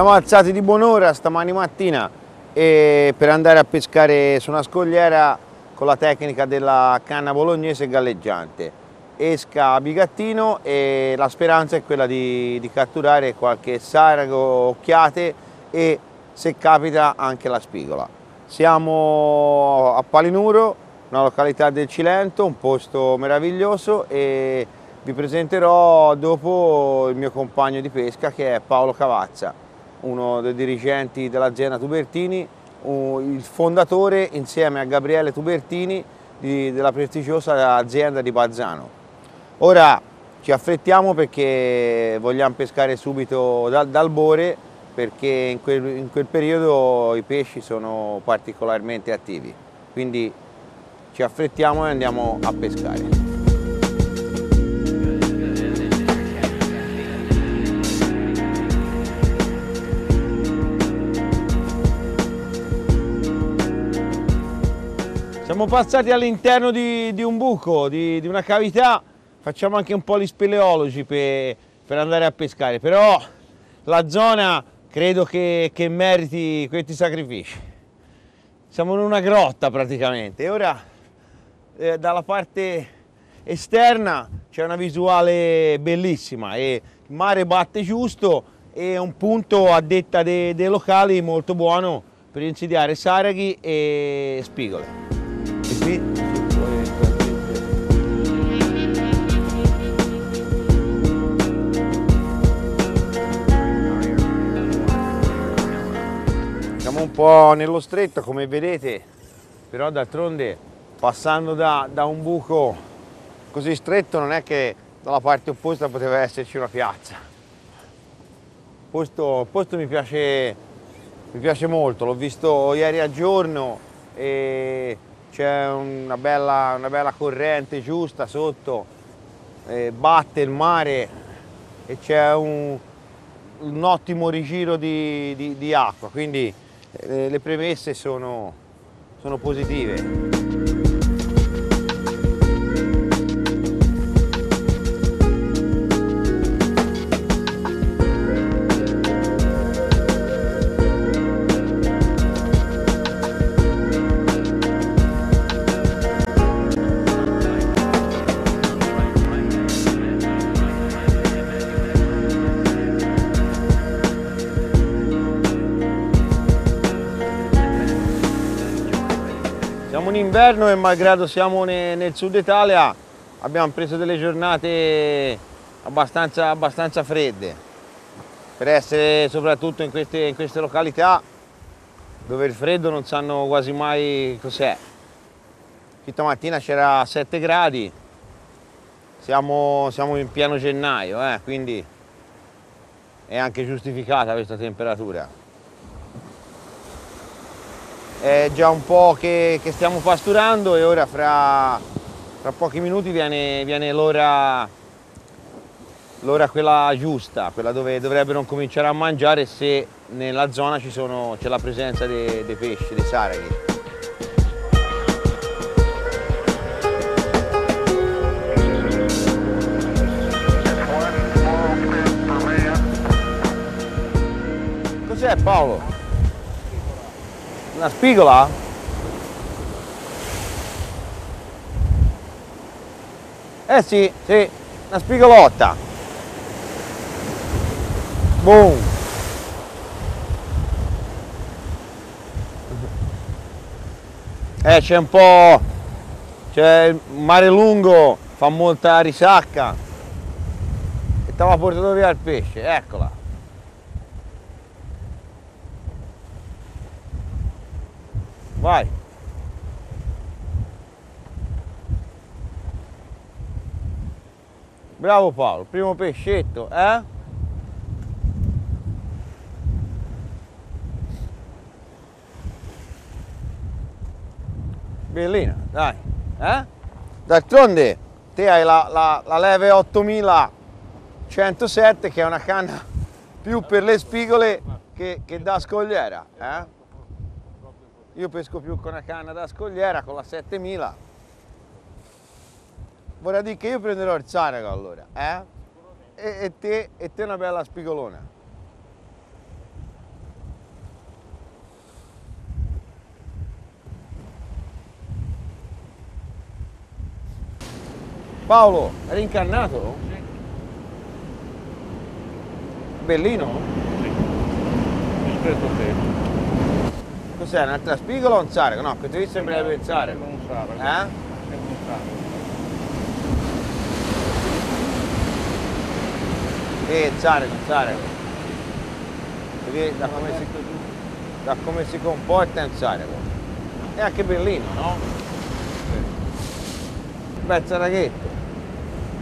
Siamo alzati di buon'ora stamani mattina per andare a pescare su una scogliera con la tecnica della canna bolognese galleggiante. Esca a bigattino e la speranza è quella di, di catturare qualche sarago, occhiate e se capita anche la spigola. Siamo a Palinuro, una località del Cilento, un posto meraviglioso e vi presenterò dopo il mio compagno di pesca che è Paolo Cavazza uno dei dirigenti dell'azienda Tubertini, il fondatore insieme a Gabriele Tubertini di, della prestigiosa azienda di Bazzano. Ora ci affrettiamo perché vogliamo pescare subito dal, dal Bore perché in quel, in quel periodo i pesci sono particolarmente attivi, quindi ci affrettiamo e andiamo a pescare. Siamo passati all'interno di, di, un buco, di, di, una cavità, facciamo anche un po' gli speleologi per, per andare a pescare, però la zona credo che, che, meriti questi sacrifici. Siamo in una grotta praticamente. Ora eh, dalla parte esterna c'è una visuale bellissima. E il mare batte giusto e un punto a detta dei, dei locali molto buono per insidiare saraghi e spigole po' nello stretto come vedete però d'altronde passando da, da un buco così stretto non è che dalla parte opposta poteva esserci una piazza. Il posto, posto mi, piace, mi piace molto l'ho visto ieri a giorno e c'è una bella, una bella, corrente giusta sotto, batte il mare e c'è un, un, ottimo rigiro di, di, di acqua, quindi le premesse sono, sono positive. Inverno e malgrado siamo nel sud Italia abbiamo preso delle giornate abbastanza, abbastanza fredde per essere soprattutto in queste, in queste località dove il freddo non sanno quasi mai cos'è. Questa mattina c'era 7 gradi, siamo, siamo, in pieno gennaio, eh, quindi è anche giustificata questa temperatura è già un po' che, che stiamo pasturando e ora fra, fra pochi minuti viene, viene l'ora quella giusta, quella dove dovrebbero cominciare a mangiare se nella zona c'è la presenza dei, dei pesci, dei saraghi. Cos'è Paolo? Una spigola? Eh sì, sì, una spigolotta. Boom. Eh c'è un po', c'è il mare lungo, fa molta risacca e ti aveva portato via il pesce, eccola. Vai. Bravo Paolo, primo pescetto, eh? Bellina, dai, eh? D'altronde te hai la, la, la leve 8107 che è una canna più per le spigole che, che da scogliera, eh? io pesco più con una canna da scogliera con la 7000 vorrei dire che io prenderò il Zarago allora eh? e, e, te, e te una bella spigolona Paolo, eri incarnato? Sì. Bellino? Sì. Rispetto a te. Cos'è, un'altra spigola o un sarego? No, questo qui sembra pensare. Non sa, perché Eh? è un sa. Eh, sarego, sarego. Perché da come si, da come si comporta è un sarego. È anche bellino, no? Bel saraghetto.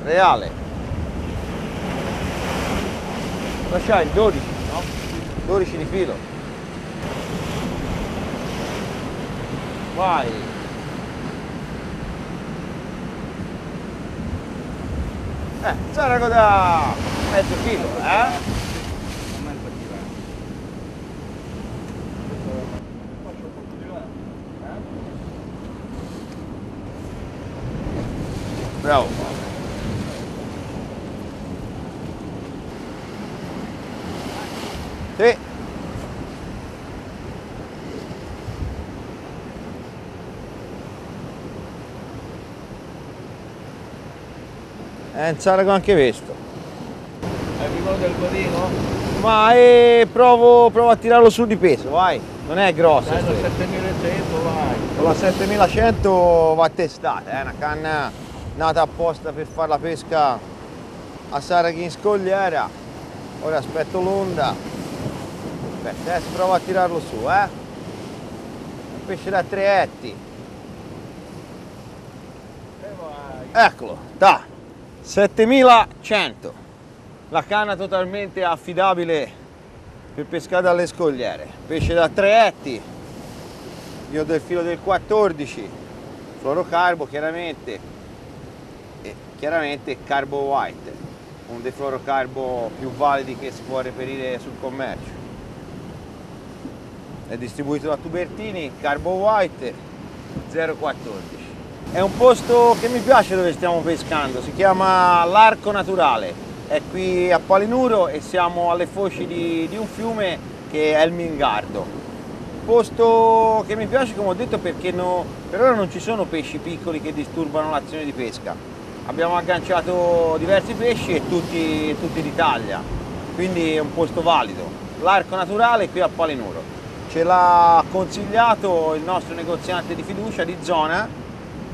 Reale. Lasciai il 12, no? 12 di filo. Vai. Eh, sarego da mezzo filo, eh? Non è il particolare. Faccio un po' più di là. Bravo Paolo. Sì. È un sarago anche questo. È il rigore del godino? Ma eh, provo, provo a tirarlo su di peso, vai. Non è grosso. Dai, da sto. 7100 vai. Con la 7100 va testata, è una canna nata apposta per fare la pesca a saraghi in scogliera. Ora aspetto l'onda. Aspetta, adesso provo a tirarlo su, eh. Un pesce da tre etti. Eccolo, da 7100. La canna totalmente affidabile per pescare dalle scogliere. Pesce da tre etti. Io del filo del 14. Fluorocarbo chiaramente. E chiaramente carbo white. Uno dei fluorocarbo più validi che si può reperire sul commercio. È distribuito da Tubertini, carbo white 014. È un posto che mi piace dove stiamo pescando, si chiama l'Arco Naturale. È qui a Palinuro e siamo alle foci di, di un fiume che è il Mingardo. Posto che mi piace, come ho detto, perché no- per ora non ci sono pesci piccoli che disturbano l'azione di pesca. Abbiamo agganciato diversi pesci e tutti, tutti d'Italia, quindi è un posto valido. L'Arco Naturale è qui a Palinuro. Ce l'ha consigliato il nostro negoziante di fiducia di zona,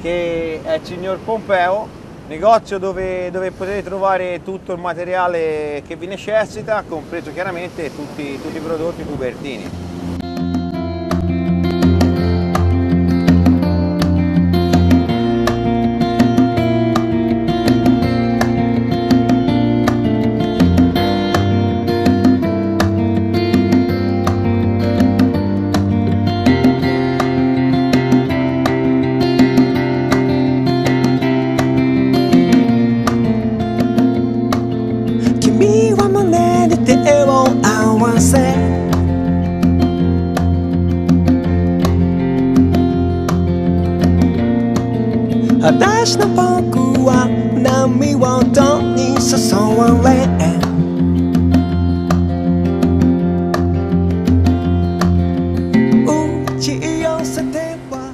che è il signor Pompeo, negozio dove, dove potete trovare tutto il materiale che vi necessita, compreso chiaramente tutti, tutti i prodotti Tubertini.「裸足の僕は波をどに誘われ」「打ち寄せては」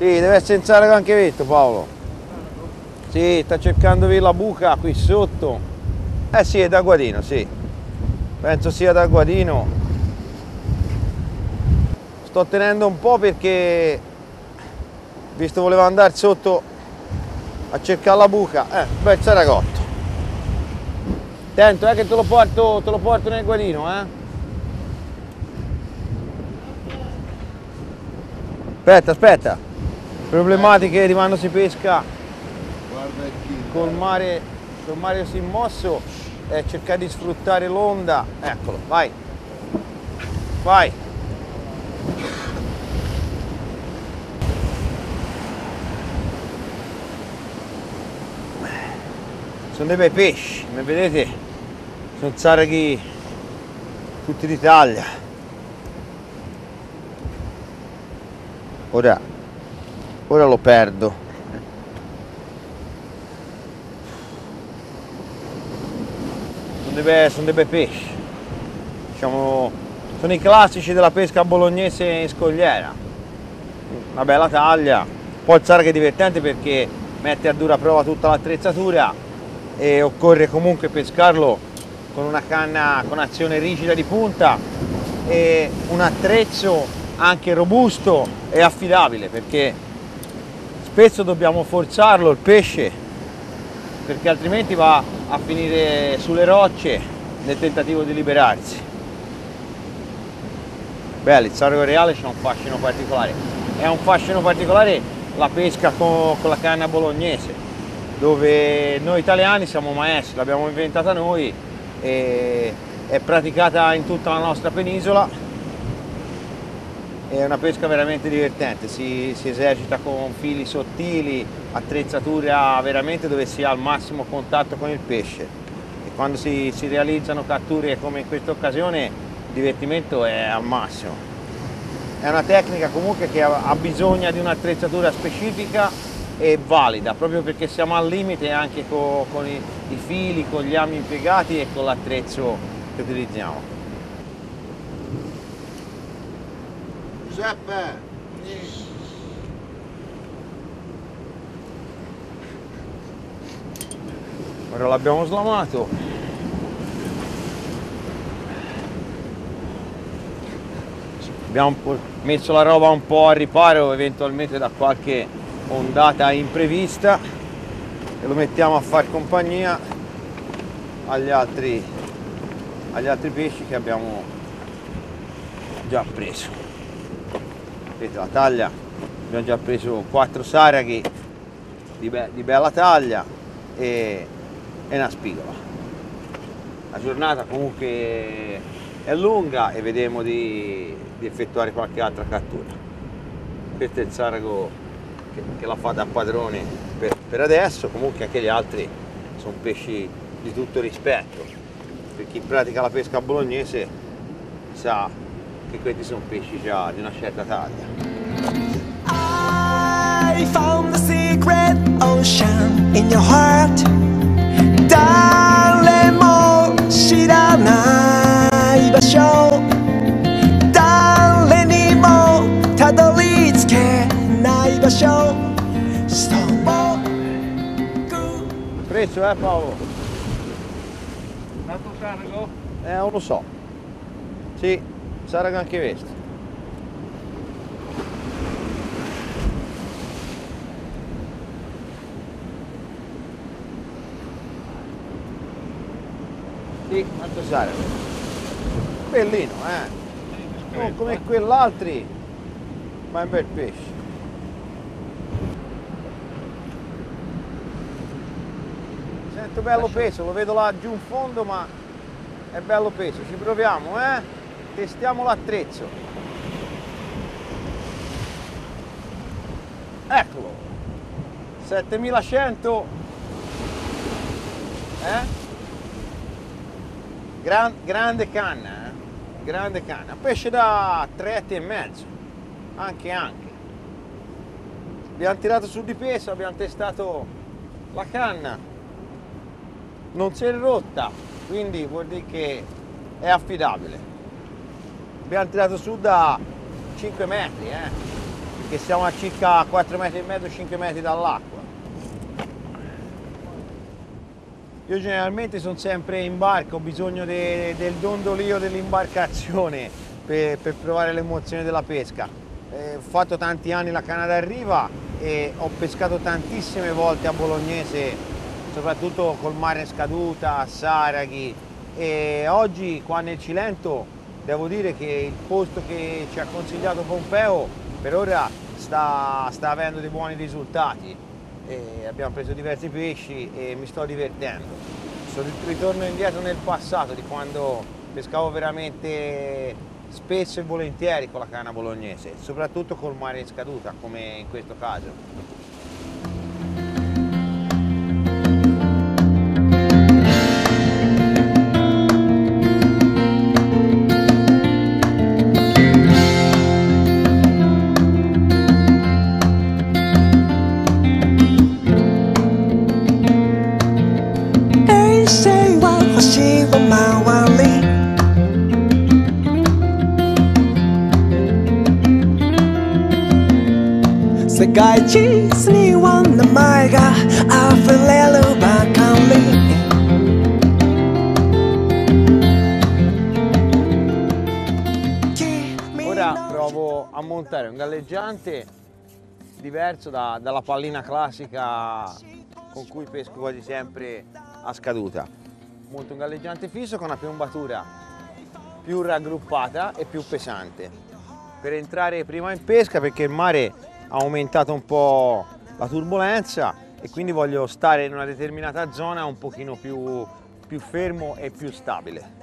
Sì, deve essere in sarago anche questo Paolo. Sì, sta cercando di la buca qui sotto. Eh sì, è da Guadino, sì. Penso sia da Guadino. Sto tenendo un po' perché, visto volevo andare sotto a cercare la buca, eh, bel saragotto. Attento, eh, che te lo porto, te lo porto nel Guadino, eh. Aspetta, aspetta. Problematiche di quando si pesca col mare, col mare così mosso è cercare di sfruttare l'onda. Eccolo, vai. Vai. Sono dei bei pesci, come vedete sono zaraghi tutti d'Italia. Ora, ora lo perdo. Sono dei, bei, sono dei bei pesci. Diciamo, sono i classici della pesca bolognese in scogliera. Una bella taglia. Poi il sargo è divertente perché mette a dura prova tutta l'attrezzatura e occorre comunque pescarlo con una canna con azione rigida di punta e un attrezzo anche robusto e affidabile perché spesso dobbiamo forzarlo il pesce perché altrimenti va a finire sulle rocce nel tentativo di liberarsi. Bello, il Sargo Reale c'è un fascino particolare. È un fascino particolare la pesca con, con la canna bolognese, dove noi italiani siamo maestri, l'abbiamo inventata noi e è praticata in tutta la nostra penisola è una pesca veramente divertente, si, si, esercita con fili sottili, attrezzatura veramente dove si ha al massimo contatto con il pesce e quando si, si realizzano catture come in questa occasione il divertimento è al massimo. È una tecnica comunque che ha, ha bisogno di un'attrezzatura specifica e valida, proprio perché siamo al limite anche con, con i, i fili, con gli ami impiegati e con l'attrezzo che utilizziamo. Giuseppe! Ora l'abbiamo slamato. Abbiamo messo la roba un po' a riparo eventualmente da qualche ondata imprevista e lo mettiamo a far compagnia agli altri, agli altri pesci che abbiamo già preso. Vedete la taglia? Abbiamo già preso 4 saraghi di, be di bella taglia e, e, una spigola. La giornata comunque è lunga e vedremo di, di effettuare qualche altra cattura. Questo è il sarago che, che la fa da padrone per, per adesso, comunque anche gli altri sono pesci di tutto rispetto, per chi pratica la pesca bolognese sa che questi sono pesci già di una certa taglia. I found the secret ocean in your heart. Dalle more, she don't know, but the show. Stombo. Prezzo eh Paolo? Tanto Sarago? Eh non lo so. Sì, Sarago anche questo Sì, quanto Sarago? Bellino, eh? Non oh, come quell'altri, ma è un bel pesce. Sento bello peso, lo vedo là giù in fondo, ma è bello peso. Ci proviamo, eh? testiamo l'attrezzo eccolo 7100 eh? Gran, grande canna eh? grande canna pesce da 3 e mezzo anche anche abbiamo tirato su di peso abbiamo testato la canna non si è rotta quindi vuol dire che è affidabile abbiamo tirato su da 5 metri, eh, che siamo a circa 4 metri e mezzo, 5 metri dall'acqua. Io generalmente sono sempre in barca, ho bisogno de, del dondolio dell'imbarcazione per, per, provare l'emozione della pesca. Eh, ho fatto tanti anni la canna da riva e ho pescato tantissime volte a Bolognese, soprattutto col mare scaduta, Saraghi e oggi qua nel Cilento devo dire che il posto che ci ha consigliato Pompeo per ora sta, sta avendo dei buoni risultati. E abbiamo preso diversi pesci e mi sto divertendo. Sono ritorno indietro nel passato di quando pescavo veramente spesso e volentieri con la canna bolognese, soprattutto col mare in scaduta come in questo caso. Galleggiante diverso da- dalla pallina classica con cui pesco quasi sempre a scaduta. Monto un galleggiante fisso con una piombatura più raggruppata e più pesante per entrare prima in pesca perché il mare ha aumentato un po' la turbolenza e quindi voglio stare in una determinata zona un pochino più, più fermo e più stabile.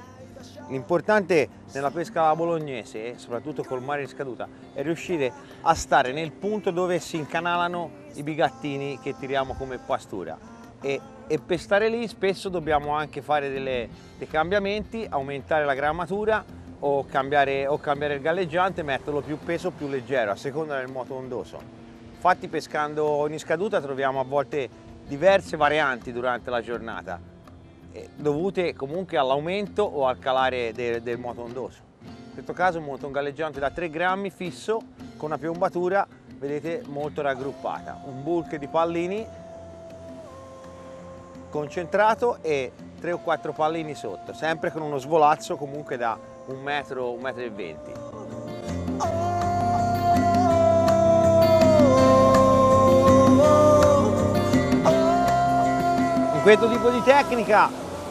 L'importante nella pesca bolognese, soprattutto col mare in scaduta, è riuscire a stare nel punto dove si incanalano i bigattini che tiriamo come pastura. E, e per stare lì spesso dobbiamo anche fare delle- dei cambiamenti, aumentare la grammatura o cambiare, o cambiare il galleggiante, metterlo più peso o più leggero, a seconda del moto ondoso. Infatti pescando in scaduta troviamo a volte diverse varianti durante la giornata eh, dovute comunque all'aumento o al calare de- del moto ondoso. In questo caso un galleggiante da 3 grammi fisso con una piombatura, vedete, molto raggruppata. Un bulk di pallini concentrato e 3 o 4 pallini sotto, sempre con uno svolazzo comunque da un metro, un metro e venti. In questo tipo di tecnica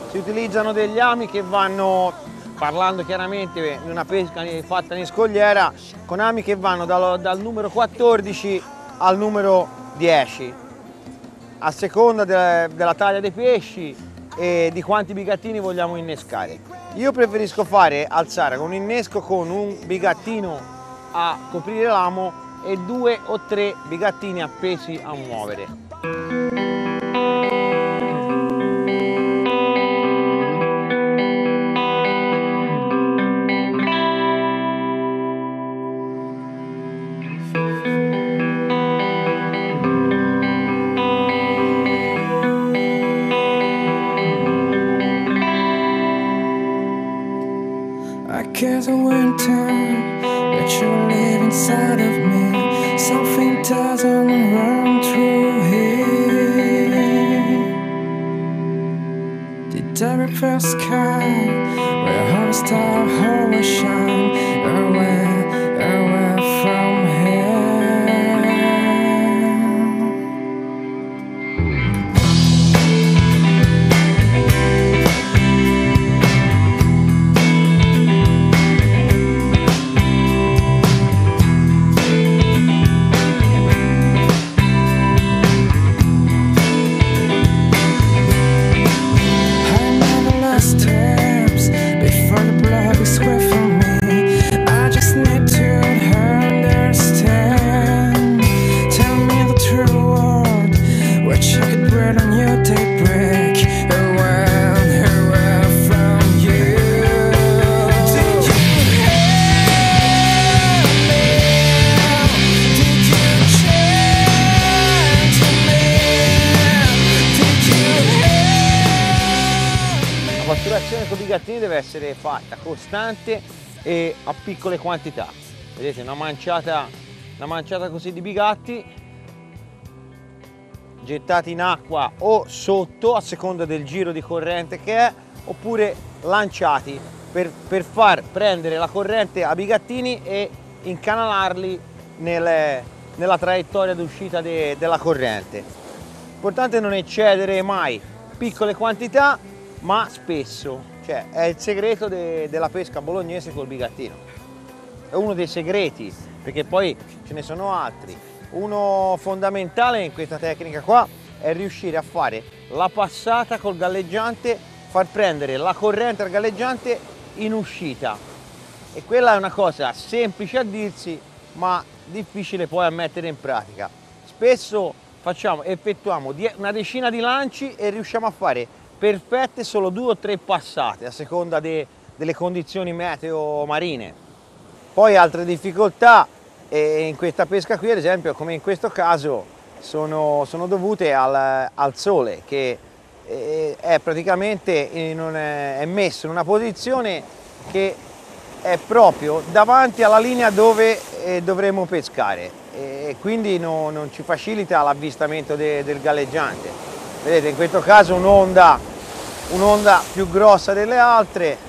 si utilizzano degli ami che vanno, parlando chiaramente di una pesca fatta in scogliera, con ami che vanno dal, dal numero 14 al numero 10, a seconda de- della taglia dei pesci e di quanti bigattini vogliamo innescare. Io preferisco fare alzare con un innesco con un bigattino a coprire l'amo e due o tre bigattini appesi a muovere. Costante e a piccole quantità. Vedete una manciata, una manciata così di bigatti gettati in acqua o sotto a seconda del giro di corrente che è oppure lanciati per, per far prendere la corrente a bigattini e incanalarli nel- nella traiettoria d'uscita de- della corrente. L'importante è non eccedere mai piccole quantità, ma spesso. Cioè, è il segreto de- della pesca bolognese col bigattino. È uno dei segreti, perché poi ce ne sono altri. Uno fondamentale in questa tecnica qua è riuscire a fare la passata col galleggiante, far prendere la corrente al galleggiante in uscita. E quella è una cosa semplice a dirsi, ma difficile poi a mettere in pratica. Spesso facciamo, effettuiamo una decina di lanci e riusciamo a fare perfette solo due o tre passate a seconda de- delle condizioni meteo marine. Poi altre difficoltà eh, in questa pesca qui, ad esempio, come in questo caso, sono, sono dovute al, al sole che eh, è praticamente un- è messo in una posizione che è proprio davanti alla linea dove eh, dovremo pescare e quindi no- non ci facilita l'avvistamento de- del galleggiante. Vedete in questo caso un'onda, un'onda più grossa delle altre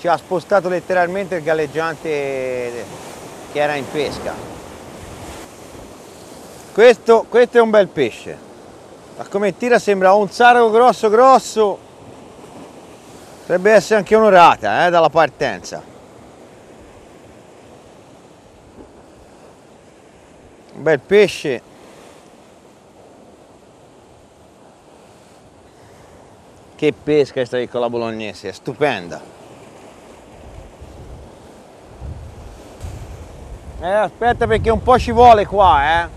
ci ha spostato letteralmente il galleggiante che era in pesca. Questo, questo è un bel pesce. Ma come tira sembra un sarago grosso grosso. Potrebbe essere anche un'orata eh, dalla partenza. Un bel pesce. Che pesca questa piccola bolognese, è stupenda. Eh, aspetta perché un po' ci vuole qua, eh.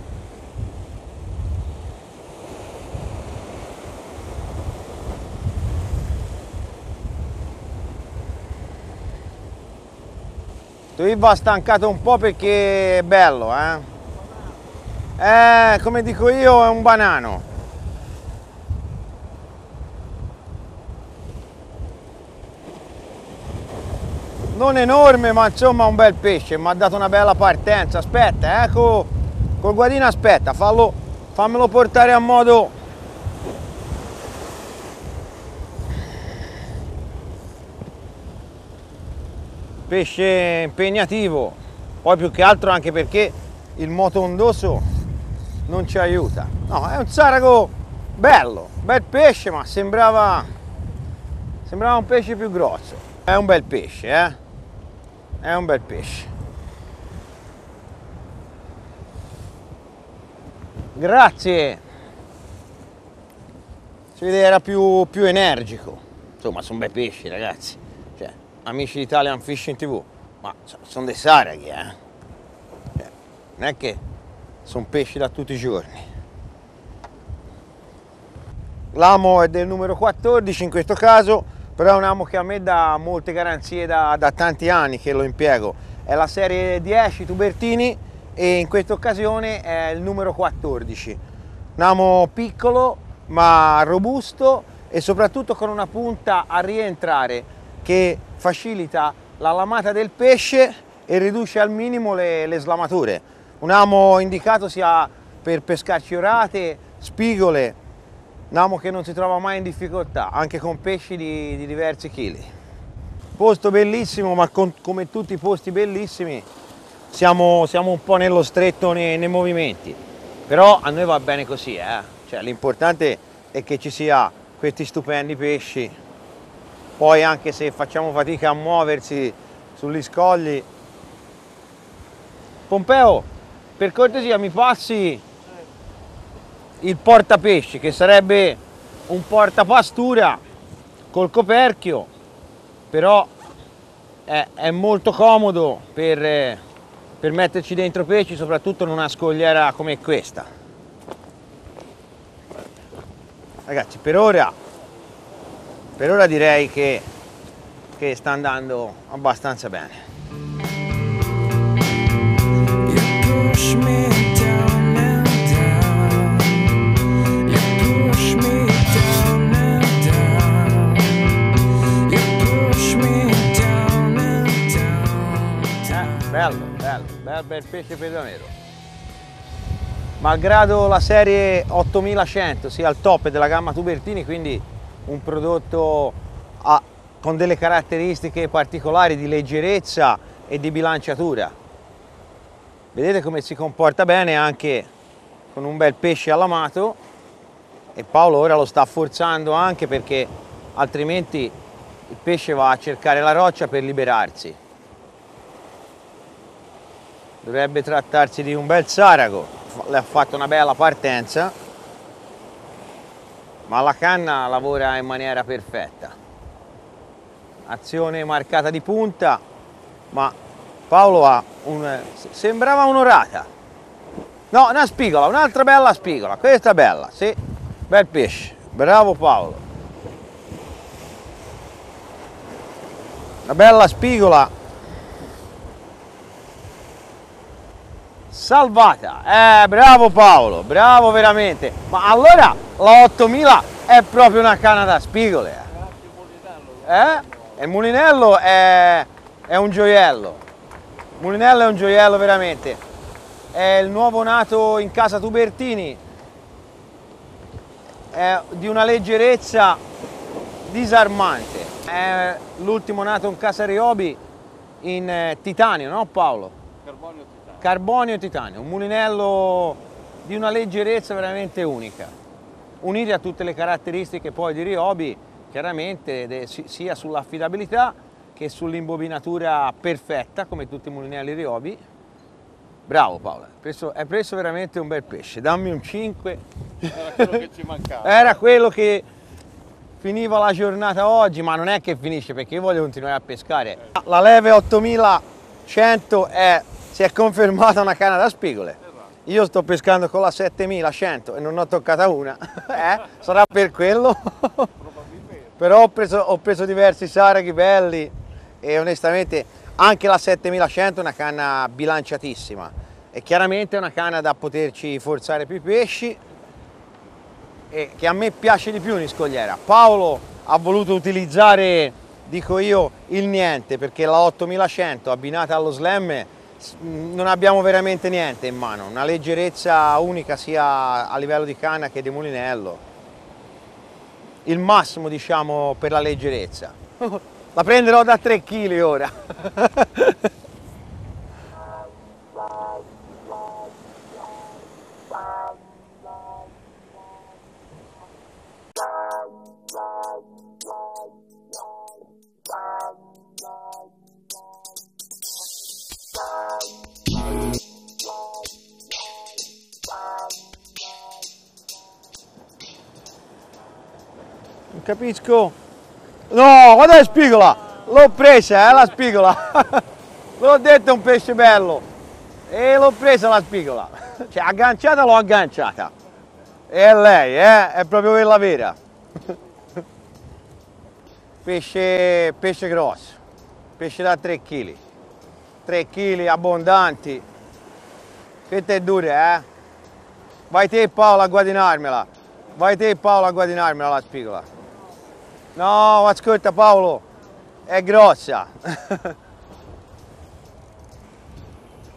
Tu va stancato un po' perché è bello, eh. Eh, come dico io, è un banano. Non enorme, ma insomma un bel pesce, mi ha dato una bella partenza. Aspetta, ecco, col guadino aspetta, fallo, fammelo portare a modo pesce impegnativo, poi più che altro anche perché il moto ondoso non ci aiuta. No, è un sarago bello, bel pesce, ma sembrava, sembrava un pesce più grosso. È un bel pesce, eh? È un bel pesce. Grazie. Si vede era più, più energico. Insomma, sono bei pesci, ragazzi. Cioè, amici di Italian Fishing TV, ma sono dei saraghi, eh? Cioè, non è che sono pesci da tutti i giorni. L'amo è del numero 14 in questo caso, però è un amo che a me dà molte garanzie da, da tanti anni che lo impiego. È la serie 10 Tubertini e in questa occasione è il numero 14. Un amo piccolo ma robusto e soprattutto con una punta a rientrare che facilita la lamata del pesce e riduce al minimo le, le slamature. Un amo indicato sia per pescarci orate, spigole, un amo che non si trova mai in difficoltà, anche con pesci di, di diversi chili. Posto bellissimo, ma con- come tutti i posti bellissimi siamo, siamo un po' nello stretto nei, nei movimenti. Però a noi va bene così, eh? Cioè, l'importante è che ci sia questi stupendi pesci. Poi anche se facciamo fatica a muoversi sugli scogli. Pompeo, per cortesia mi passi il portapesci che sarebbe un portapastura col coperchio però è, è molto comodo per, eh, per metterci dentro pesci soprattutto in una scogliera come questa. Ragazzi per ora per ora direi che, che sta andando abbastanza bene bello, bel, bel pesce pedonero. Malgrado la serie 8100 sia al top della gamma Tubertini, quindi un prodotto a- con delle caratteristiche particolari di leggerezza e di bilanciatura. Vedete come si comporta bene anche con un bel pesce all'amato e Paolo ora lo sta forzando anche perché altrimenti il pesce va a cercare la roccia per liberarsi. Dovrebbe trattarsi di un bel sarago, le ha fatto una bella partenza, ma la canna lavora in maniera perfetta. Azione marcata di punta, ma Paolo ha un... sembrava un'orata. No, una spigola, un'altra bella spigola, questa è bella, sì, bel pesce, bravo Paolo. Una bella spigola salvata. Eh, bravo Paolo, bravo veramente. Ma allora la 8000 è proprio una canna da spigole. eh. Eh? E mulinello è, è un gioiello. Mulinello è un gioiello veramente. È il nuovo nato in casa Tubertini. È di una leggerezza disarmante. È l'ultimo nato in casa Riobi in eh, titanio, no Paolo? Carbonio. Carbonio e titanio, un mulinello di una leggerezza veramente unica, uniti a tutte le caratteristiche poi di Ryobi, chiaramente sia sull'affidabilità che sull'imbobinatura perfetta, come tutti i mulinelli Ryobi. Bravo Paolo, hai preso, hai preso veramente un bel pesce, dammi un 5. Era quello che ci mancava. Era quello che finiva la giornata oggi, ma non è che finisce perché io voglio continuare a pescare. La leve 8100 è, si è confermata una canna da spigole. Io sto pescando con la 7100 e non ho toccata una, eh? sarà per quello. Però ho preso, ho preso diversi saraghi belli e onestamente anche la 7100 è una canna bilanciatissima e chiaramente è una canna da poterci forzare più pesci e che a me piace di più in scogliera. Paolo ha voluto utilizzare, dico io, il niente perché la 8100 abbinata allo slam non abbiamo veramente niente in mano, una leggerezza unica sia a livello di canna che di mulinello. Il massimo diciamo per la leggerezza. La prenderò da 3 kg ora. Capisco. No, guarda la spigola! L'ho presa, eh, la spigola! Ve l'ho detto è un pesce bello! E l'ho presa la spigola! Cioè, agganciata l'ho agganciata! E lei, eh, è proprio quella vera! Pesce, pesce grosso, pesce da 3 kg. 3 kg abbondanti. Queste è dure, eh? Vai te Paolo a guadagnarmela! Vai te Paolo a guadagnarmela la spigola! No, ascolta Paolo, è grossa.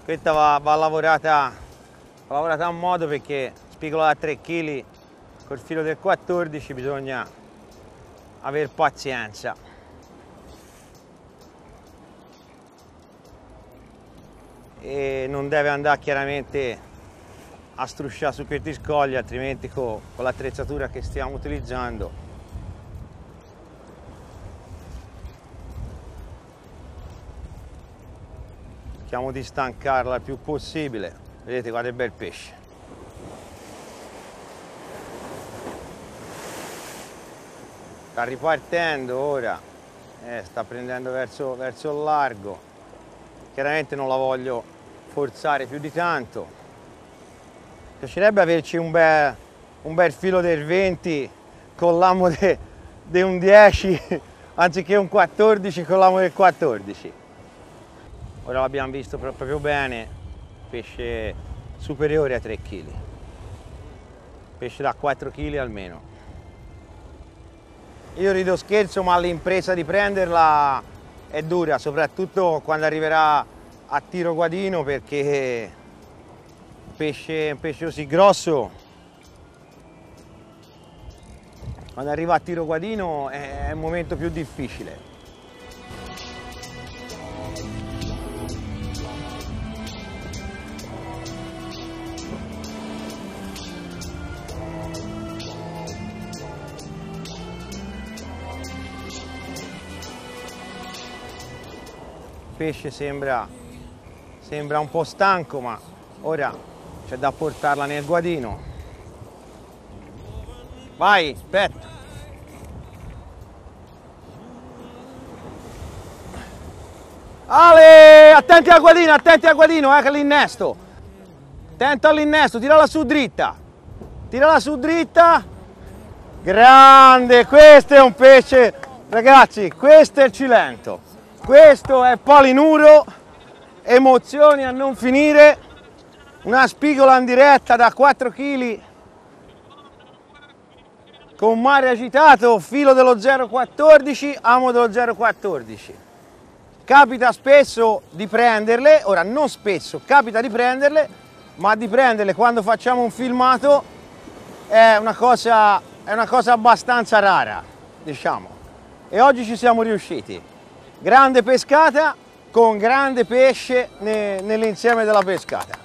Questa va, va lavorata, va lavorata a modo perché spigola da 3 kg col filo del 14 bisogna aver pazienza. E non deve andare chiaramente a strusciare su questi scogli, altrimenti co- con l'attrezzatura che stiamo utilizzando cerchiamo di stancarla il più possibile. Vedete, guarda che bel pesce. Sta ripartendo ora, eh, sta prendendo verso, verso il largo. Chiaramente non la voglio forzare più di tanto. Piacerebbe averci un bel, un bel filo del 20 con l'amo di un 10 anziché un 14 con l'amo del 14. Ora l'abbiamo visto pro- proprio bene, pesce superiore a 3 kg. Pesce da 4 kg almeno. Io rido scherzo, ma l'impresa di prenderla è dura, soprattutto quando arriverà a tiro guadino perché pesce, un pesce così grosso quando arriva a tiro guadino è il momento più difficile. Pesce sembra, sembra un po' stanco, ma ora c'è da portarla nel guadino. Vai, aspetta. Ale, attenti al guadino, attenti al guadino, eh, che l'innesto. Attento all'innesto, tirala su dritta. Tirala su dritta. Grande, questo è un pesce. Ragazzi, questo è il cilento. Questo è polinuro. Emozioni a non finire. Una spigola in diretta da 4 kg con mare agitato, filo dello 014, amo dello 014. Capita spesso di prenderle, ora non spesso, capita di prenderle, ma di prenderle quando facciamo un filmato è una cosa, è una cosa abbastanza rara, diciamo. E oggi ci siamo riusciti. Grande pescata, con grande pesce ne- nell'insieme della pescata.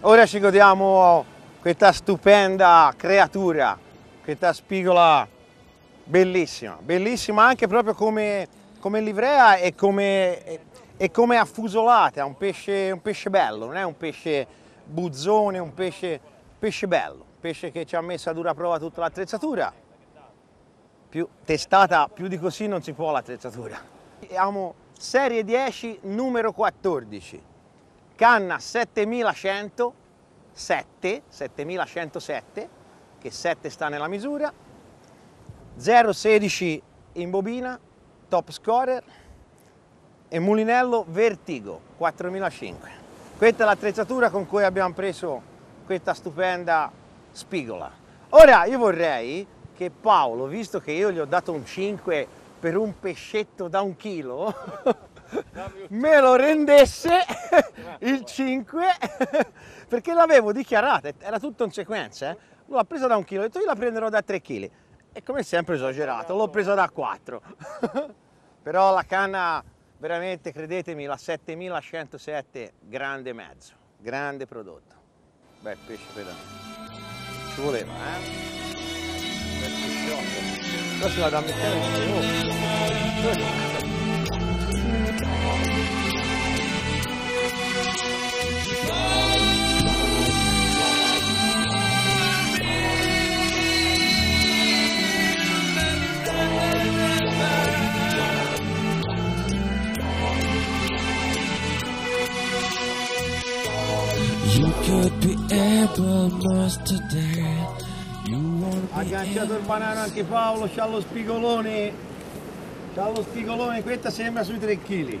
Ora ci godiamo questa stupenda creatura, questa spigola bellissima, bellissima anche proprio come, come livrea e come, e come affusolata, un pesce, un pesce bello, non è un pesce buzzone, un pesce, pesce bello, pesce che ci ha messo a dura prova tutta l'attrezzatura, più testata più di così non si può l'attrezzatura. Abbiamo serie 10 numero 14, canna 7107, 7107, che 7 sta nella misura, 016 in bobina, top scorer e mulinello Vertigo 4005. Questa è l'attrezzatura con cui abbiamo preso questa stupenda spigola. Ora io vorrei che Paolo, visto che io gli ho dato un 5 per un pescetto da un chilo, me lo rendesse il 5 perché l'avevo dichiarata, era tutto in sequenza. Eh? L'ho presa da un chilo, ho detto io la prenderò da 3 kg. E come sempre esagerato, l'ho presa da 4. Però la canna, veramente credetemi, la 7107 grande mezzo, grande prodotto. Beh, pesce pedante. Ci voleva, eh? Bel pesciotto. Però se la da mettere in oh. You could be able most today. Agganciato il banano anche Paolo, c'ha lo spigolone, c'ha lo spigolone, questa sembra sui 3 kg.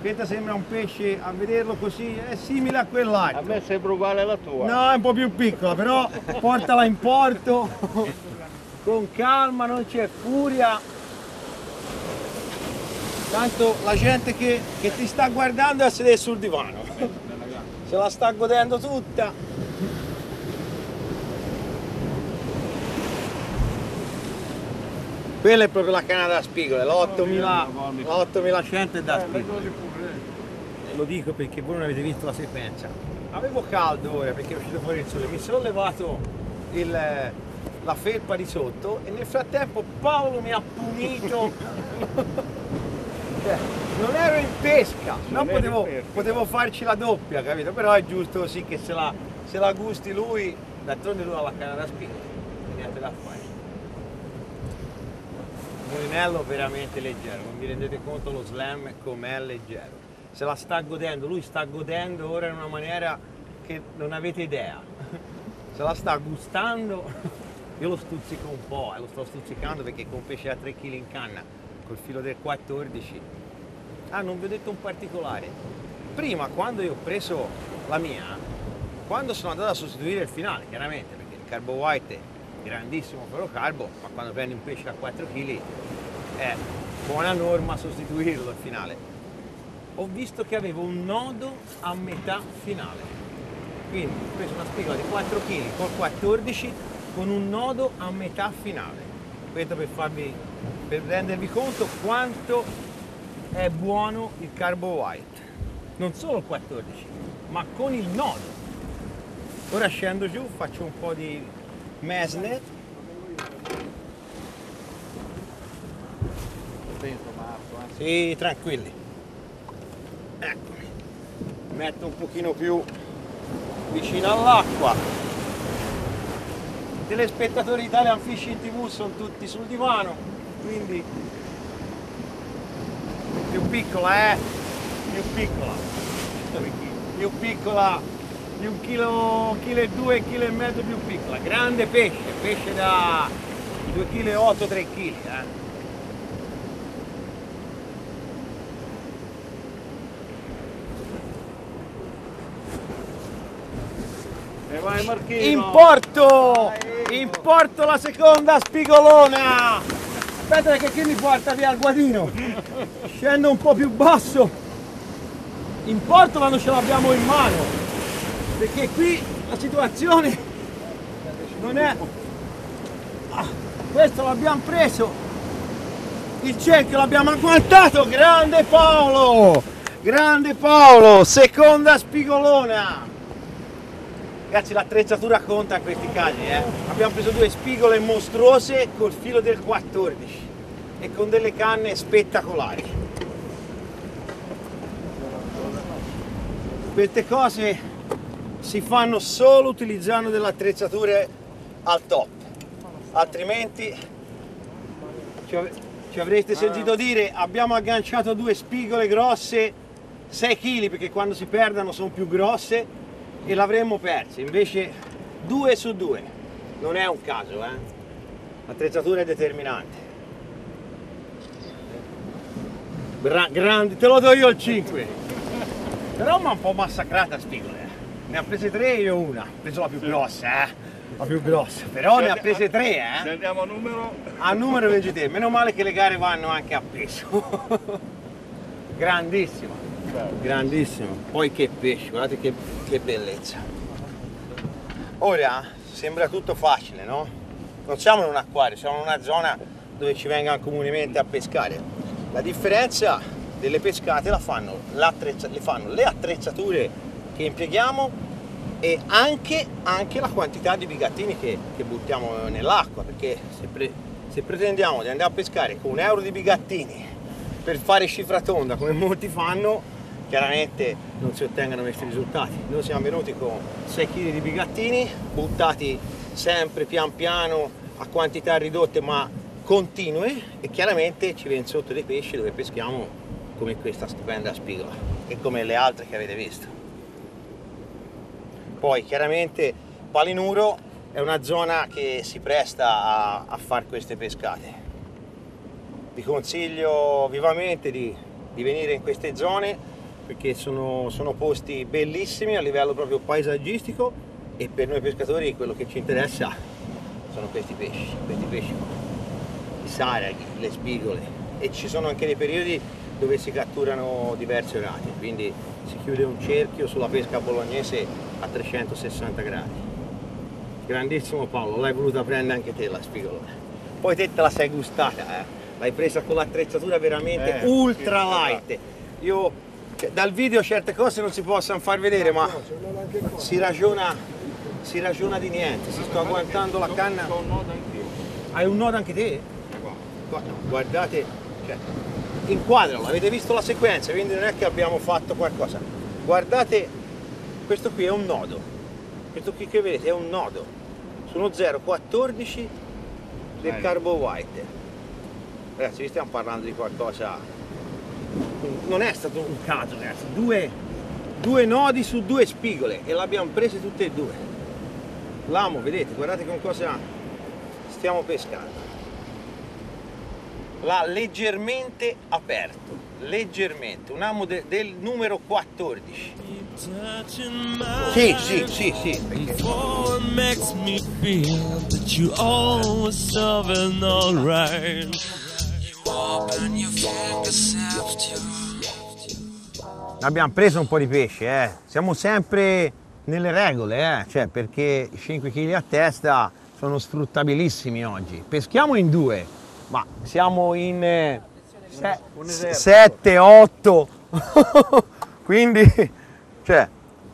Questa sembra un pesce, a vederlo così, è simile a A quell'altro. me sembra uguale alla tua. No, è un po' più piccola, però portala in porto con calma, non c'è furia. Tanto la gente che, che ti sta guardando è a sedere sul divano. Se la sta godendo tutta. Quella è proprio la canna da spigole, l'8100 è da spigole. Lo dico perché voi non avete visto la sequenza. Avevo caldo ora perché è uscito fuori il sole, mi sono levato il- la felpa di sotto e nel frattempo Paolo mi ha punito. Cioè, non ero in pesca, no Non potevo, pesca. potevo farci la doppia, capito? Però è giusto così che se la, se la gusti lui, d'altronde lui ha la canna da spigolo, e niente da fare. Mulinello veramente leggero, non vi rendete conto lo slam com'è leggero. Se la sta godendo, lui sta godendo ora in una maniera che non avete idea. Se la sta gustando, io lo stuzzico un po', eh, lo sto stuzzicando perché con pesce da 3 kg in canna, col filo del 14. Ah, non vi ho detto un particolare. Prima, quando io ho preso la mia, quando sono andato a sostituire il finale, chiaramente, perché il carbo white grandissimo fluorocarbo, ma quando prendi un pesce da 4 kg è buona norma sostituirlo al finale. Ho visto che avevo un nodo a metà finale. Quindi ho preso una spigola di 4 kg col 14 con un nodo a metà finale. Questo per farvi per rendervi conto quanto è buono il carbo white. Non solo il 14, ma con il nodo. Ora scendo giù, faccio un po' di mesnet. Penso. Sì, tranquilli. Eccomi. Metto un pochino più vicino all'acqua. I telespettatori Italian Fishing TV sono tutti sul divano, quindi più piccola eh, più piccola, più piccola di un chilo, chilo e due, chilo e mezzo più piccola, grande pesce, pesce da 2 kg e 8, 3 kg. Eh. E vai Marchino. In porto! In porto la seconda spigolona! Aspetta che qui mi porta via il guadino. Scendo un po' più basso. In porto quando ce l'abbiamo in mano. Perché qui la situazione non è... Ah, questo l'abbiamo preso il cerchio l'abbiamo agguantato, grande Paolo! Grande Paolo, seconda spigolona! Ragazzi l'attrezzatura conta in questi casi, eh? Abbiamo preso due spigole mostruose col filo del 14 e con delle canne spettacolari. Queste cose si fanno solo utilizzando delle attrezzature al top, altrimenti ci, av- ci avrete sentito dire abbiamo agganciato due spigole grosse 6 kg perché quando si perdono sono più grosse e l'avremmo perse, invece 2 su 2 non è un caso, eh? l'attrezzatura è determinante. Gra- grande, te lo do io il 5. Però mi ha un po' massacrata spigole. Ne ha prese tre io una. Ho preso la più grossa, eh. La più grossa. Però ne ha prese tre, Se eh. andiamo a numero, A numero vinci te. Meno male che le gare vanno anche a peso. Grandissima. Grandissima. Poi che pesce, guardate che, che bellezza. Ora sembra tutto facile, no? Non siamo in un acquario, siamo in una zona dove ci vengono comunemente a pescare. La differenza delle pescate la fanno, le fanno le attrezzature che impieghiamo e anche, anche la quantità di bigattini che, che buttiamo nell'acqua, perché se, pre- se pretendiamo di andare a pescare con un euro di bigattini per fare cifra tonda come molti fanno, chiaramente non si ottengono questi risultati. Noi siamo venuti con 6 kg di bigattini, buttati sempre pian piano a quantità ridotte ma continue e chiaramente ci viene sotto dei pesci dove peschiamo come questa stupenda spigola e come le altre che avete visto. Poi chiaramente Palinuro è una zona che si presta a, a fare queste pescate. Vi consiglio vivamente di, di venire in queste zone perché sono, sono posti bellissimi a livello proprio paesaggistico e per noi pescatori quello che ci interessa sono questi pesci, questi pesci i saraghi, le spigole e ci sono anche dei periodi dove si catturano diverse orate, quindi si chiude un cerchio sulla pesca bolognese a 360 gradi. Grandissimo Paolo, l'hai voluta prendere anche te la spigolona. Poi te te la sei gustata, eh? l'hai presa con l'attrezzatura veramente Eh, ultra light. Io cioè, dal video certe cose non si possono far vedere, ma si ragiona, si ragiona di niente. Si sto agguantando la canna. Hai un nodo anche te? Guardate, cioè, inquadralo, avete visto la sequenza, quindi non è che abbiamo fatto qualcosa. Guardate, questo qui è un nodo, questo qui che vedete è un nodo, sono 0,14 del Eh. Carbo White. Ragazzi, vi stiamo parlando di qualcosa, non è stato un caso ragazzi, due, due nodi su due spigole e l'abbiamo prese tutte e due. L'amo, vedete, guardate con cosa stiamo pescando l'ha leggermente aperto, leggermente, un amo de- del numero 14. Sì, sì, sì, sì, abbiamo preso un po' di pesce, eh. siamo sempre nelle regole, eh. cioè perché i 5 kg a testa sono sfruttabilissimi oggi. Peschiamo in due, ma siamo in 7, 8, quindi cioè,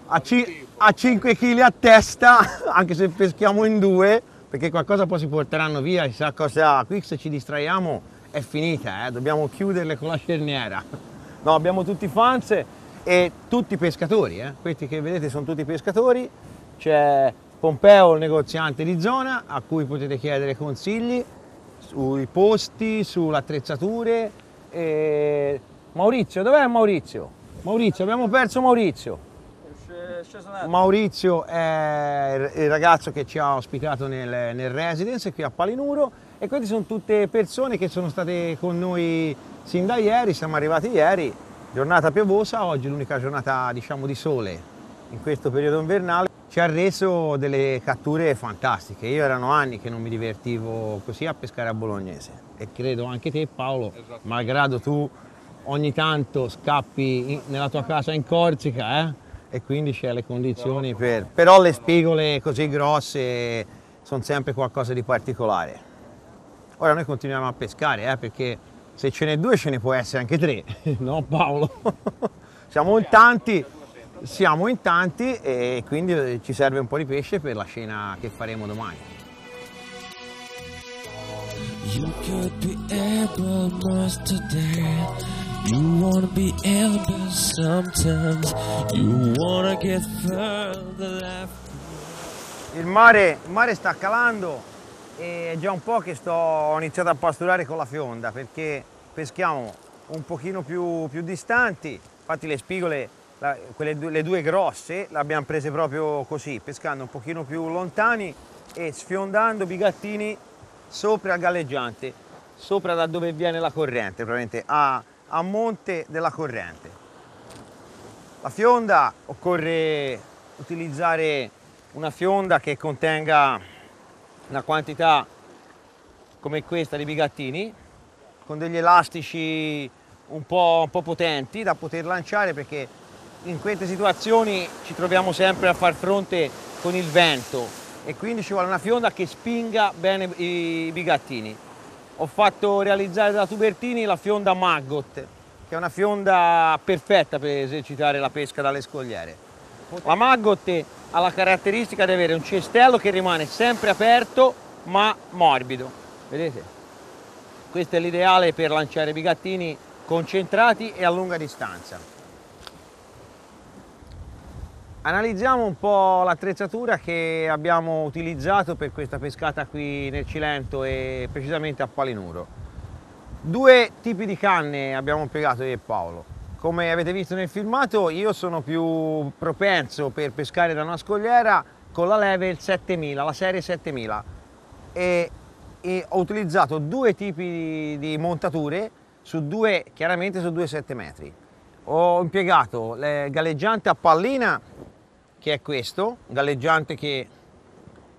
a, ci- a 5 kg a testa, anche se peschiamo in due, perché qualcosa poi si porteranno via, chissà cosa, qui se ci distraiamo è finita, eh, dobbiamo chiuderle con la cerniera. No, abbiamo tutti fans e tutti pescatori, eh. questi che vedete sono tutti pescatori, c'è Pompeo, il negoziante di zona, a cui potete chiedere consigli sui posti, sulle attrezzature. E... Maurizio, dov'è Maurizio? Maurizio, abbiamo perso Maurizio. Maurizio è il ragazzo che ci ha ospitato nel, nel residence qui a Palinuro e queste sono tutte persone che sono state con noi sin da ieri, siamo arrivati ieri, giornata piovosa, oggi l'unica giornata diciamo di sole in questo periodo invernale ci ha reso delle catture fantastiche. Io erano anni che non mi divertivo così a pescare a bolognese e credo anche te Paolo, malgrado tu ogni tanto scappi in- nella tua casa in Corsica eh? e quindi c'è le condizioni per... Però le spigole così grosse sono sempre qualcosa di particolare. Ora noi continuiamo a pescare eh, perché se ce n'è due ce ne può essere anche tre, no Paolo? siamo in tanti, siamo in tanti e quindi ci serve un po' di pesce per la cena che faremo domani. You could be able most today. You wanna be able sometimes. You wanna get further left. Il mare, il mare sta calando e è già un po' che sto, ho iniziato a pasturare con la fionda perché peschiamo un pochino più, più distanti, infatti le spigole, la- quelle due, le due grosse, le abbiamo prese proprio così, pescando un pochino più lontani e sfiondando bigattini sopra galleggiante, sopra da dove viene la corrente, praticamente a, a monte della corrente. La fionda occorre utilizzare una fionda che contenga una quantità come questa di bigattini con degli elastici un po', un po' potenti da poter lanciare perché in queste situazioni ci troviamo sempre a far fronte con il vento e quindi ci vuole una fionda che spinga bene i bigattini. Ho fatto realizzare da Tubertini la fionda Maggot, che è una fionda perfetta per esercitare la pesca dalle scogliere. La Maggot ha la caratteristica di avere un cestello che rimane sempre aperto ma morbido. Vedete? Questo è l'ideale per lanciare bigattini concentrati e a lunga distanza. Analizziamo un po' l'attrezzatura che abbiamo utilizzato per questa pescata qui nel Cilento e precisamente a Palinuro. Due tipi di canne abbiamo impiegato io e Paolo. Come avete visto nel filmato io sono più propenso per pescare da una scogliera con la Level 7000, la serie 7000 e, e ho utilizzato due tipi di, di montature su due, chiaramente su due 7 metri. Ho impiegato il galleggiante a pallina che è questo, galleggiante che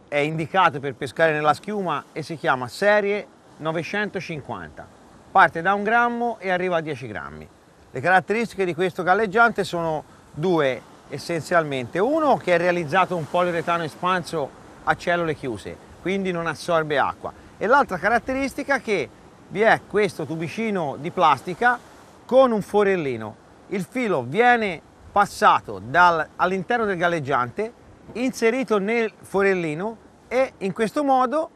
è indicato per pescare nella schiuma e si chiama serie 950. Parte da un grammo e arriva a 10 grammi. Le caratteristiche di questo galleggiante sono due essenzialmente. Uno che è realizzato un poliuretano espanso a cellule chiuse, quindi non assorbe acqua. E l'altra caratteristica che vi è questo tubicino di plastica con un forellino. Il filo viene passato all'interno del galleggiante, inserito nel forellino e in questo modo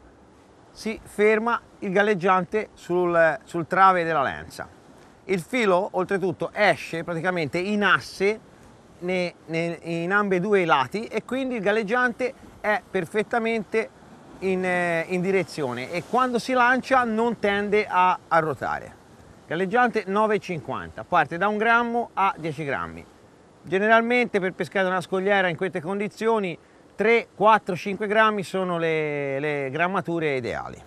si ferma il galleggiante sul, sul trave della lenza. Il filo oltretutto esce praticamente in asse ne- ne- in ambedue i lati e quindi il galleggiante è perfettamente in, eh, in direzione e quando si lancia non tende a, a ruotare. Galleggiante 9,50, parte da un grammo a 10 grammi. Generalmente per pescare una scogliera in queste condizioni 3, 4, 5 grammi sono le, le grammature ideali.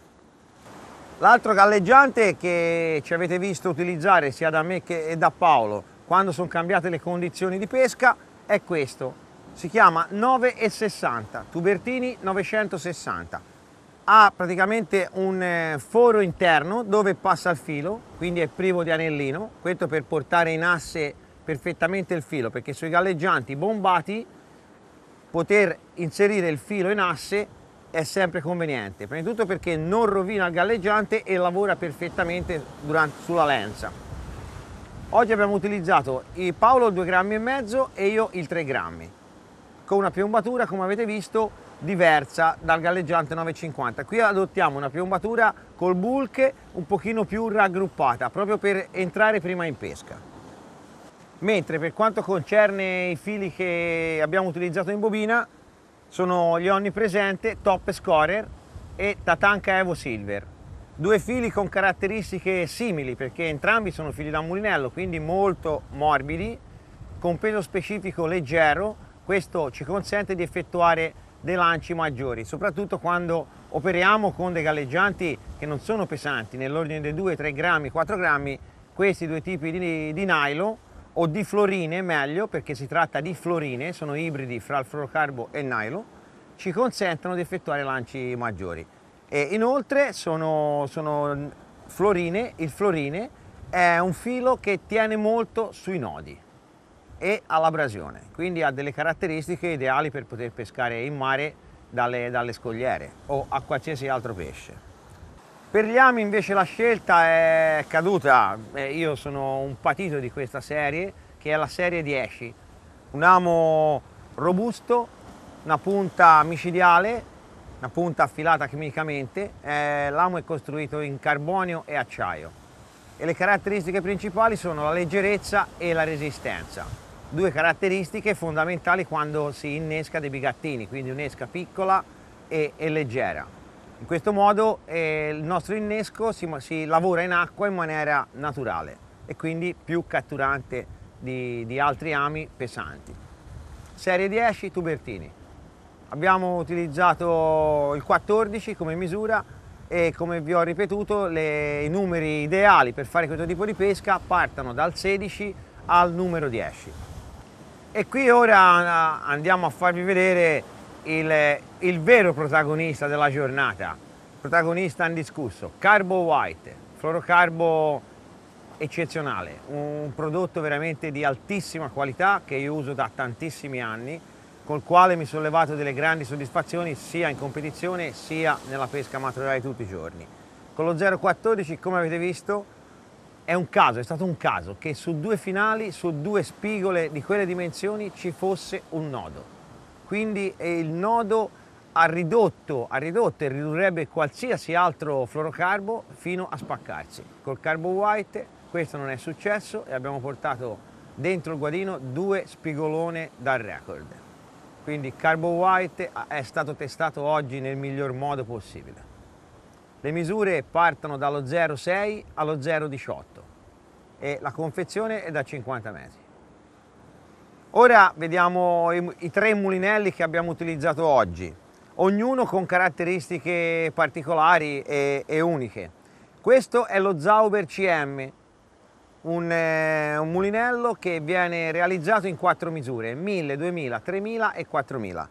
L'altro galleggiante che ci avete visto utilizzare sia da me che da Paolo quando sono cambiate le condizioni di pesca è questo. Si chiama 9,60, Tubertini 960. Ha praticamente un eh, foro interno dove passa il filo, quindi è privo di anellino, questo per portare in asse perfettamente il filo, perché sui galleggianti bombati poter inserire il filo in asse è sempre conveniente, prima di tutto perché non rovina il galleggiante e lavora perfettamente durante- sulla lenza. Oggi abbiamo utilizzato il Paolo il 2 grammi e e io il 3 grammi, con una piombatura come avete visto diversa dal galleggiante 950. Qui adottiamo una piombatura col bulk un pochino più raggruppata, proprio per entrare prima in pesca. Mentre per quanto concerne i fili che abbiamo utilizzato in bobina, sono gli onnipresente Top Scorer e Tatanka Evo Silver. Due fili con caratteristiche simili perché entrambi sono fili da mulinello, quindi molto morbidi, con peso specifico leggero. Questo ci consente di effettuare dei lanci maggiori, soprattutto quando operiamo con dei galleggianti che non sono pesanti, nell'ordine dei 2, 3 grammi, 4 grammi, questi due tipi di, di nylon o di florine meglio perché si tratta di florine, sono ibridi fra il fluorocarbo e il nylon, ci consentono di effettuare lanci maggiori. E inoltre sono, sono florine, il florine è un filo che tiene molto sui nodi e all'abrasione, quindi ha delle caratteristiche ideali per poter pescare in mare dalle, dalle scogliere o a qualsiasi altro pesce. Per gli ami invece la scelta è caduta, Eh, io sono un patito di questa serie che è la serie 10, un amo robusto, una punta micidiale, una punta affilata chimicamente, Eh, l'amo è costruito in carbonio e acciaio. E le caratteristiche principali sono la leggerezza e la resistenza, due caratteristiche fondamentali quando si innesca dei bigattini, quindi un'esca piccola e, e leggera. In questo modo eh, il nostro innesco si, si lavora in acqua in maniera naturale e quindi più catturante di, di altri ami pesanti. Serie 10 tubertini. Abbiamo utilizzato il 14 come misura e come vi ho ripetuto le- i numeri ideali per fare questo tipo di pesca partono dal 16 al numero 10. E qui ora eh, andiamo a farvi vedere il, il vero protagonista della giornata, protagonista indiscusso, Carbo White, fluorocarbo eccezionale, un prodotto veramente di altissima qualità che io uso da tantissimi anni, col quale mi sono levato delle grandi soddisfazioni sia in competizione sia nella pesca amatoriale tutti i giorni. Con lo 014, come avete visto, è un caso, è stato un caso che su due finali, su due spigole di quelle dimensioni ci fosse un nodo. Quindi il nodo ha ridotto, ha ridotto e ridurrebbe qualsiasi altro fluorocarbo fino a spaccarsi. Col carbo white questo non è successo e abbiamo portato dentro il guadino due spigolone dal record. Quindi carbo white è stato testato oggi nel miglior modo possibile. Le misure partono dallo 0,6 allo 0,18 e la confezione è da 50 metri. Ora vediamo i, i tre mulinelli che abbiamo utilizzato oggi, ognuno con caratteristiche particolari e, e uniche. Questo è lo Zauber CM, un, eh, un mulinello che viene realizzato in quattro misure, 1000, 2000, 3000 e 4000.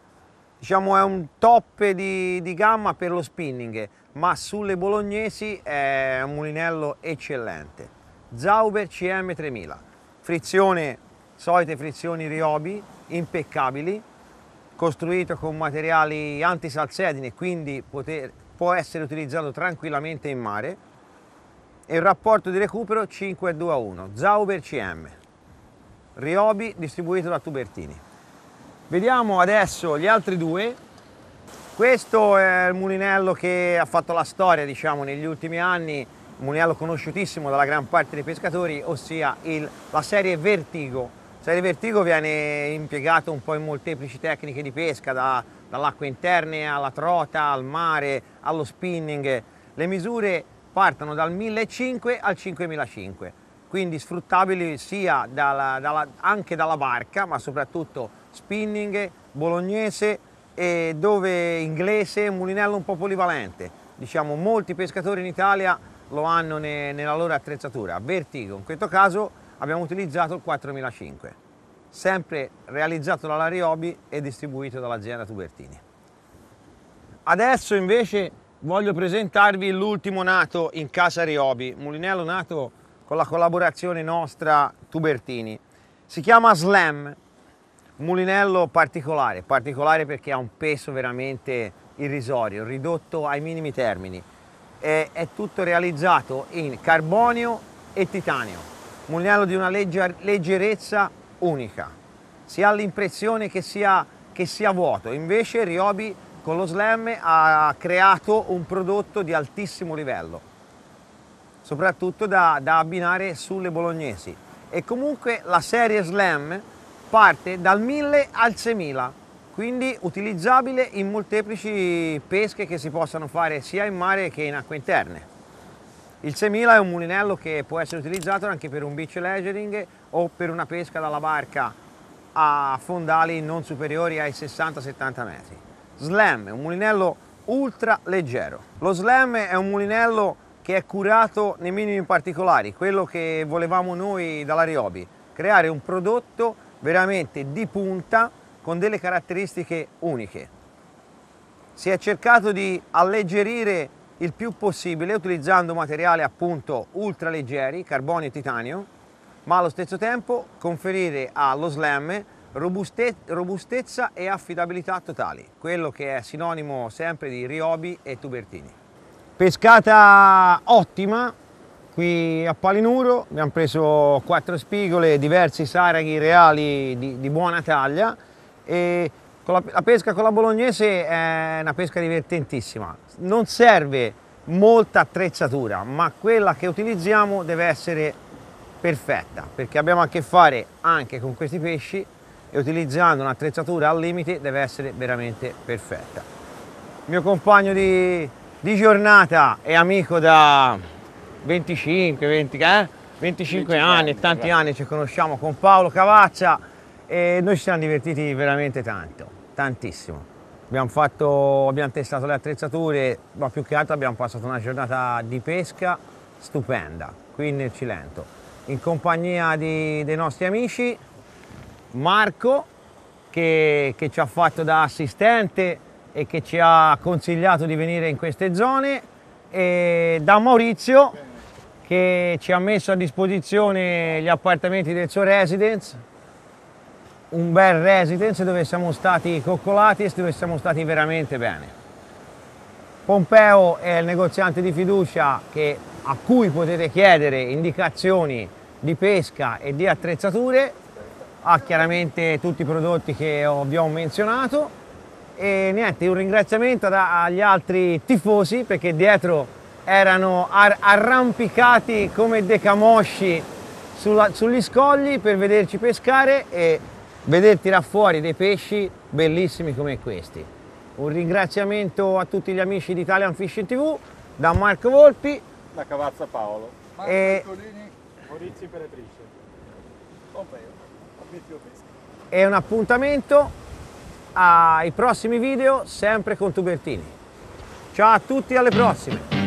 Diciamo è un top di, di gamma per lo spinning, ma sulle bolognesi è un mulinello eccellente. Zauber CM 3000, frizione, solite frizioni Ryobi, impeccabili, costruito con materiali antisalsedine, quindi poter- può essere utilizzato tranquillamente in mare e il rapporto di recupero 5 2 a 1, Zauber CM, Ryobi distribuito da Tubertini. Vediamo adesso gli altri due. Questo è il mulinello che ha fatto la storia, diciamo, negli ultimi anni, un mulinello conosciutissimo dalla gran parte dei pescatori, ossia il- la serie Vertigo. La serie Vertigo viene impiegato un po' in molteplici tecniche di pesca, da- dall'acqua interne alla trota, al mare, allo spinning. Le misure partono dal 1500 al 5005, quindi sfruttabili sia dalla- dalla- anche dalla barca, ma soprattutto spinning, bolognese e dove inglese, mulinello un po' polivalente. Diciamo molti pescatori in Italia lo hanno ne- nella loro attrezzatura. Vertigo, in questo caso abbiamo utilizzato il 4005, sempre realizzato dalla Riobi e distribuito dall'azienda Tubertini. Adesso invece voglio presentarvi l'ultimo nato in casa Riobi, mulinello nato con la collaborazione nostra Tubertini. Si chiama Slam, un mulinello particolare, particolare perché ha un peso veramente irrisorio, ridotto ai minimi termini. È, è tutto realizzato in carbonio e titanio, mulinello di una legger- leggerezza unica. Si ha l'impressione che sia, che sia vuoto, invece Ryobi con lo Slam ha creato un prodotto di altissimo livello, soprattutto da, da abbinare sulle bolognesi. E comunque la serie Slam parte dal 1000 al 6000, quindi utilizzabile in molteplici pesche che si possano fare sia in mare che in acque interne. Il 6000 è un mulinello che può essere utilizzato anche per un beach leggering o per una pesca dalla barca a fondali non superiori ai 60-70 metri. Slam è un mulinello ultra leggero. Lo slam è un mulinello che è curato nei minimi particolari, quello che volevamo noi dalla Riobi, creare un prodotto veramente di punta con delle caratteristiche uniche. Si è cercato di alleggerire il più possibile utilizzando materiali appunto ultra leggeri, carbonio e titanio, ma allo stesso tempo conferire allo slam robuste- robustezza e affidabilità totali, quello che è sinonimo sempre di Riobi e Tubertini. Pescata ottima qui a Palinuro, abbiamo preso quattro spigole, diversi saraghi reali di, di buona taglia e la, la pesca con la bolognese è una pesca divertentissima. Non serve molta attrezzatura, ma quella che utilizziamo deve essere perfetta, perché abbiamo a che fare anche con questi pesci e utilizzando un'attrezzatura al limite deve essere veramente perfetta. Il mio compagno di, di giornata e amico da 25, 20, eh? 25 anni, tanti anni ci conosciamo con Paolo Cavaccia e noi ci siamo divertiti veramente tanto, tantissimo. Abbiamo, fatto, abbiamo testato le attrezzature, ma più che altro abbiamo passato una giornata di pesca stupenda qui nel Cilento, in compagnia di- dei nostri amici, Marco che, che ci ha fatto da assistente e che ci ha consigliato di venire in queste zone e da Maurizio che ci ha messo a disposizione gli appartamenti del suo residence un bel residence dove siamo stati coccolati e dove siamo stati veramente bene. Pompeo è il negoziante di fiducia che- a cui potete chiedere indicazioni di pesca e di attrezzature, ha chiaramente tutti i prodotti che ho- abbiamo menzionato e niente, un ringraziamento agli altri tifosi perché dietro erano ar- arrampicati come dei camosci sulla- sugli scogli per vederci pescare e veder tirare fuori dei pesci bellissimi come questi. Un ringraziamento a tutti gli amici di Italian Fishing TV, da Marco Volpi Da Cavazza Paolo. e, Maurizio Imperatrice. Pompeo. Obiettivo pesca. e un appuntamento ai prossimi video sempre con Tubertini. Ciao a tutti, alle prossime!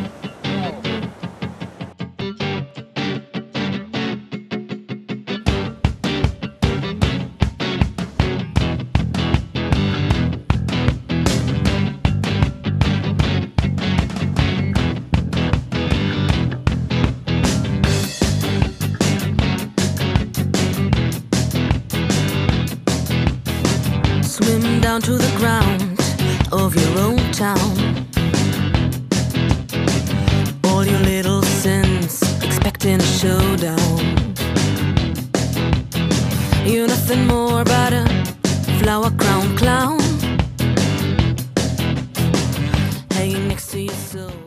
down to the ground of your own town. All your little sins expecting a showdown. You're nothing more but a flower crown clown hanging next to your soul.